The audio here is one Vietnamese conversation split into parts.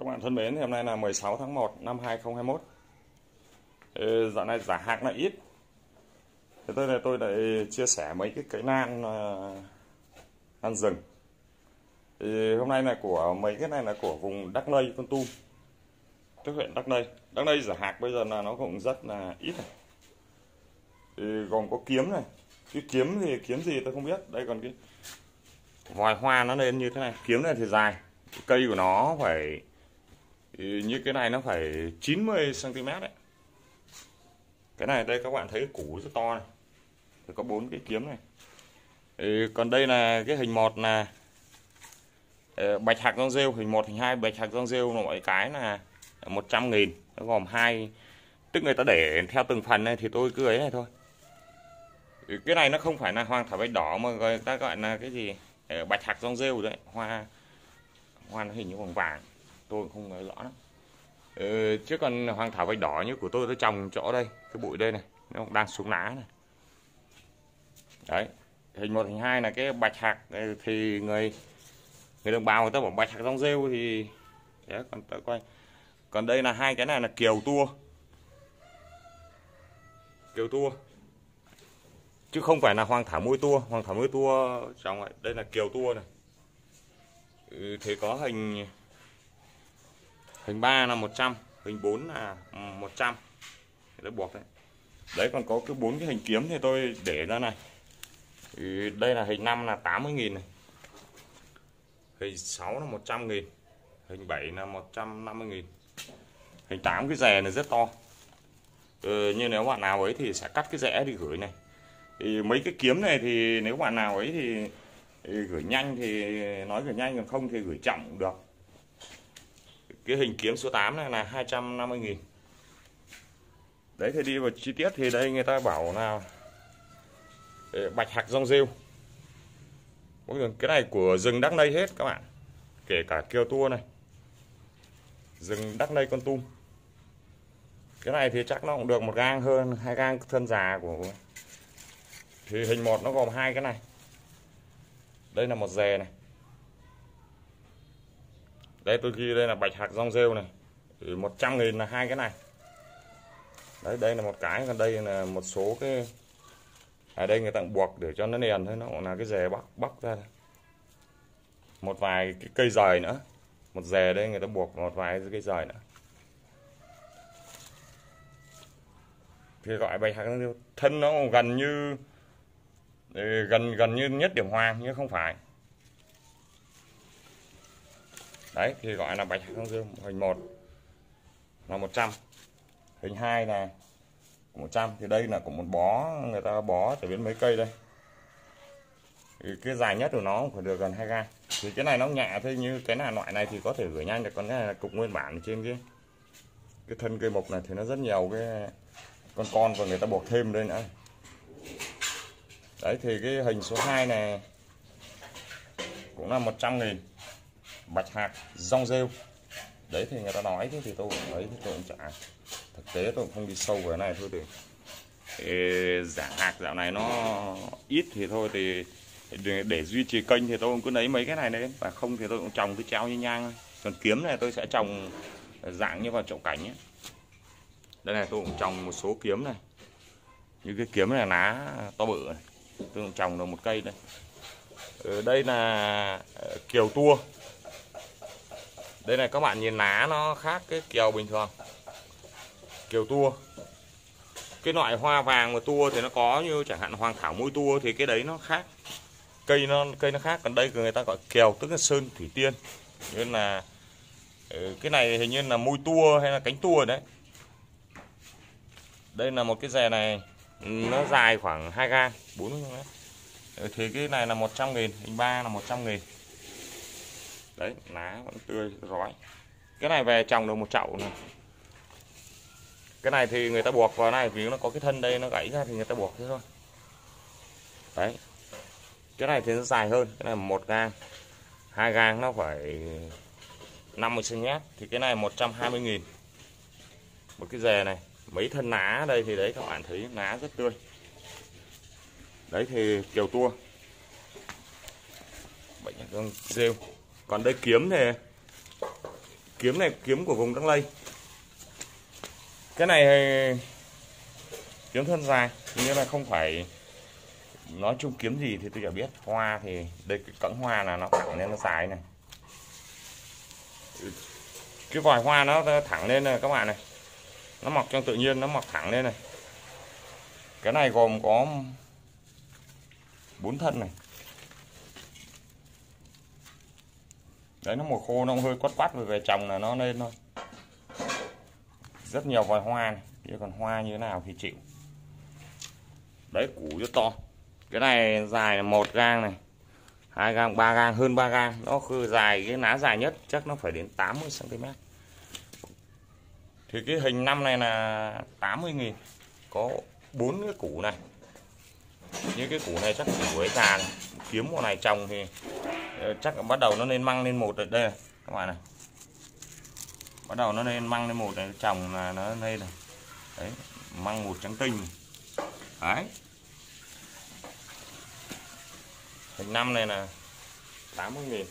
Các bạn thân mến, hôm nay là 16 tháng 1 năm 2021. Ừ, dạo này giả hạc là ít. Thế tôi này tôi lại chia sẻ mấy cái cây nan uh, nan rừng. Thì hôm nay là của mấy cái này là của vùng Đắk Lây, Con Tum. Tức huyện Đắk Lây. Đắk Lây giả hạc bây giờ là nó cũng rất là ít này. Thì gồm có kiếm này. Cái kiếm thì kiếm gì tôi không biết. Đây còn cái vòi hoa nó lên như thế này. Kiếm này thì dài. Cây của nó phải như cái này nó phải 90 cm đấy. Cái này đây các bạn thấy củ rất to này. Thì có bốn cái kiếm này. Thì còn đây là cái hình một là ờ, bạch hạc rong rêu, hình một, hình hai, bạch hạc rong rêu mỗi cái là 100 nghìn. Nó gồm hai, tức người ta để theo từng phần này thì tôi cứ ấy này thôi. Cái này nó không phải là hoàng thảo bạch đỏ mà người ta gọi là cái gì? Ờ, bạch hạc rong rêu đấy. Hoa hoa nó hình như vàng vàng tôi không nói rõ lắm. Ừ, chứ còn hoàng thảo vạch đỏ như của tôi tôi trồng chỗ đây cái bụi đây này nó đang xuống lá này. Đấy hình một hình hai là cái bạch hạc ờ, thì người người đồng bào người ta bảo bạch hạc rong rêu thì đấy, còn tôi quay còn đây là hai cái này là kiều tua. Kiều tua. Chứ không phải là hoàng thảo môi tua hoàng thảo môi tua trong vậy đây là kiều tua này. Ừ, thế có hình hình 3 là 100 hình 4 là ừ, 100 để buộc đấy. Đấy còn có cứ bốn cái hình kiếm thì tôi để ra này. Thì đây là hình 5 là 80.000 này. Hình 6 là 100 nghìn hình 7 là 150 nghìn. Hình 8 cái rè này rất to. Ừ, như nếu bạn nào ấy thì sẽ cắt cái rẽ đi gửi này. Thì mấy cái kiếm này thì nếu bạn nào ấy thì, thì gửi nhanh thì nói gửi nhanh còn không thì gửi chậm cũng được cái hình kiếm số 8 này là 250 nghìn. Đấy thì đi vào chi tiết thì đây người ta bảo là bạch hạc rong rêu. Cái này của rừng đắc lây hết các bạn. Kể cả kêu tua này. Rừng đắc lây con tum. Cái này thì chắc nó cũng được một gang hơn, hai gang thân già của thì hình một nó gồm hai cái này. Đây là một dè này đây, tôi ghi đây là bạch hạc rong rêu này. Ừ, 100 nghìn là hai cái này. Đấy, đây là một cái, còn đây là một số cái ở đây người ta buộc để cho nó nền thôi, nó cũng là cái rè bắc bắc ra một vài cái cây rời nữa. Một rè đây, người ta buộc một vài cái rời nữa. Thì gọi bạch hạc rong rêu, thân nó gần như ừ, gần gần như nhất điểm hoàng nhưng không phải đấy, thì gọi là bạch hạc dương, hình 1 là 100 hình 2 là 100 thì đây là cũng một bó, người ta bó trở biến mấy cây đây. Thì cái dài nhất của nó phải được gần 2 gram thì cái này nó nhẹ thôi như cái là loại này thì có thể gửi nhanh được, còn cái này là cục nguyên bản trên cái cái thân cây mộc này thì nó rất nhiều cái con con và người ta buộc thêm đây nữa. Đấy, thì cái hình số 2 này cũng là 100 nghìn bạch hạc rong rêu. Đấy thì người ta nói thế thì tôi cũng ấy thì tôi cũng trả thực tế tôi cũng không đi sâu vào cái này thôi thì, thì giả hạc dạo này nó ít thì thôi thì để, để duy trì kênh thì tôi cũng cứ lấy mấy cái này lên và không thì tôi cũng trồng cái treo như nhang. Thôi còn kiếm này tôi sẽ trồng dạng như vào chậu cảnh ấy. đây này tôi cũng trồng một số kiếm này. Như cái kiếm này là lá to bự này. Tôi cũng trồng được một cây đây ở đây là ờ, kiều tua đây này, các bạn nhìn lá nó khác cái kiều bình thường. Kiều tua. Cái loại hoa vàng và tua thì nó có như chẳng hạn hoàng thảo mũi tua thì cái đấy nó khác. Cây nó cây nó khác. Còn đây người ta gọi kiều tức là sơn thủy tiên. Nên là ừ, cái này hình như là môi tua hay là cánh tua đấy. Đây là một cái rè này, nó dài khoảng 2 gang 40 mét. Ừ, thì cái này là 100 nghìn hình ba là 100 nghìn đấy, lá vẫn tươi, rói. Cái này về trồng được một chậu này cái này thì người ta buộc vào này vì nó có cái thân đây, nó gãy ra thì người ta buộc thế thôi. Đấy. Cái này thì nó dài hơn, cái này một gang. Hai gang nó phải 50 cm thì cái này 120 nghìn. Một cái dề này, mấy thân lá đây thì đấy, các bạn thấy lá rất tươi. Đấy thì kiều tua. Bệnh nhân rêu còn đây kiếm thì kiếm này, kiếm của vùng Đắk Lây. Cái này kiếm thân dài nhưng là không phải nói chung kiếm gì thì tôi chả biết. Hoa thì đây, cái cỡ hoa là nó thẳng lên nó dài này. Cái vòi hoa nó thẳng lên này, các bạn này. Nó mọc trong tự nhiên, nó mọc thẳng lên này. Cái này gồm có bốn thân này. Đấy, nó mùa khô nó hơi quát quát về trồng là nó lên thôi. Rất nhiều vòi hoa này, chứ còn hoa như thế nào thì chịu. Đấy, củ rất to. Cái này dài là một gang này, hai gang, ba gang, hơn ba gang. Nó cứ dài, cái lá dài nhất chắc nó phải đến 80 cm thì cái hình năm này là 80 nghìn, có bốn cái củ này. Như cái củ này chắc củ ấy già này. kiếm một này trồng thì Ờ, chắc là bắt đầu nó lên măng lên một rồi, đây này, các bạn này. Bắt đầu nó lên măng lên một này trồng là nó lên này. Đấy, măng một trắng tinh. Đấy. Hình năm này là 80 nghìn.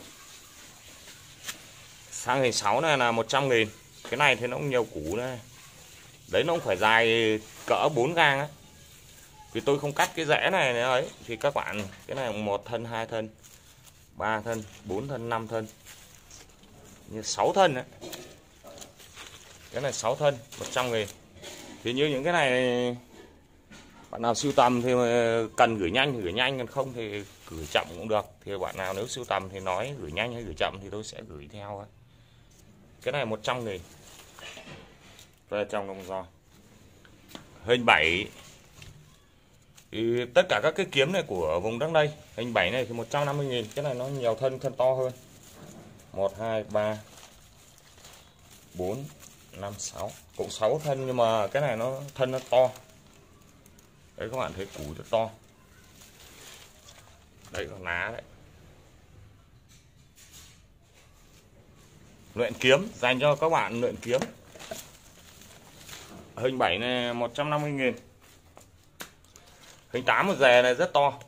Sang hình 6 này là 100 nghìn. Cái này thì nó cũng nhiều củ đây đấy, nó cũng phải dài cỡ 4 gang á. Vì tôi không cắt cái rẽ này nữa ấy, thì các bạn, cái này một thân, hai thân. 3 thân 4 thân 5 thân. Như 6 thân đấy cái này 6 thân 100 nghìn. Thì như những cái này bạn nào sưu tầm thì ờ, cần gửi nhanh thì gửi nhanh, còn không thì gửi chậm cũng được. Thì bạn nào nếu sưu tầm thì nói gửi nhanh hay gửi chậm thì tôi sẽ gửi theo cái này 100 nghìn. Về trong đồng giò hình 7 thì tất cả các cái kiếm này của vùng đất đây, hình 7 này thì 150 nghìn, cái này nó nhiều thân thân to hơn. 1 2 3 4 5 6 cũng 6 thân nhưng mà cái này nó thân nó to. Đấy, các bạn thấy củ rất to. Đấy còn lá đấy. Luyện kiếm, dành cho các bạn luyện kiếm. Hình 7 này 150 nghìn hình tám một dè này rất to.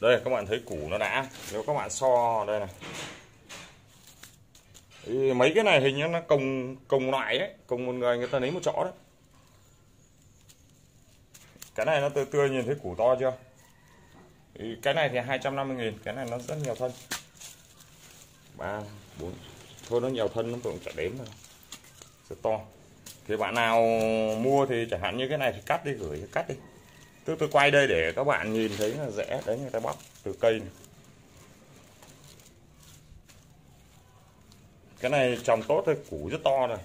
Đây, các bạn thấy củ nó đã. Nếu các bạn so, đây này. Thì mấy cái này hình như nó cùng cùng loại ấy, cùng một người người ta lấy một chỗ đấy. Cái này nó tươi tươi nhìn thấy củ to chưa? Thì cái này thì 250 nghìn, cái này nó rất nhiều thân. Ba, bốn, thôi nó nhiều thân, nó cũng chả đếm rồi. Rất to thì bạn nào mua thì chẳng hạn như cái này thì cắt đi gửi thì cắt đi. Tôi tôi quay đây để các bạn nhìn thấy là rẻ đấy người ta bóc từ cây này. cái này trồng tốt thôi củ rất to rồi.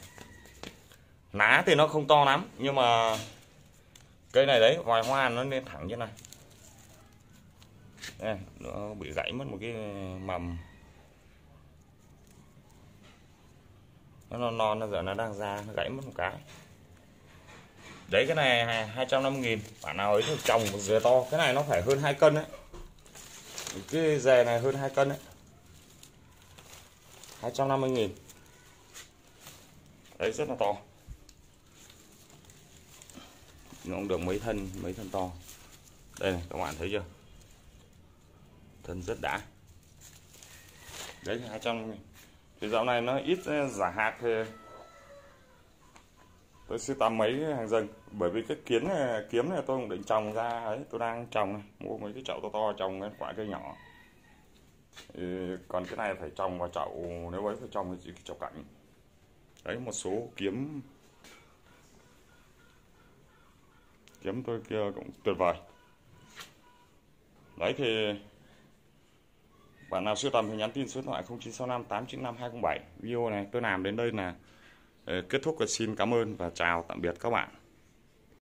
Lá thì nó không to lắm nhưng mà cây này đấy vòi hoa nó lên thẳng như này. Đây, nó bị gãy mất một cái mầm. Nó non non, nó giờ nó đang ra, nó gãy mất một cái. Đấy, cái này 250 nghìn. Bạn nào ấy thì trồng một dừa to. Cái này nó phải hơn 2 cân đấy cái dề này hơn 2 cân đấy 250 nghìn. Đấy, rất là to. Nó cũng được mấy thân mấy thân to. Đây này, các bạn thấy chưa? Thân rất đã. Đấy 250 nghìn thì dạo này nó ít ờ, giả hạt thì tôi sưu tầm mấy hàng rừng. Bởi vì cái kiến này, kiếm này tôi cũng định trồng ra ấy tôi đang trồng này. mua mấy cái chậu to to trồng cái quả cây nhỏ. Thì còn cái này phải trồng vào chậu nếu ấy phải trồng thì cái chậu cảnh đấy một số kiếm kiếm tôi kia cũng tuyệt vời. Đấy thì bạn nào sưu tầm thì nhắn tin số điện thoại 0965 895 207 video này tôi làm đến đây là ờ, kết thúc và xin cảm ơn và chào tạm biệt các bạn.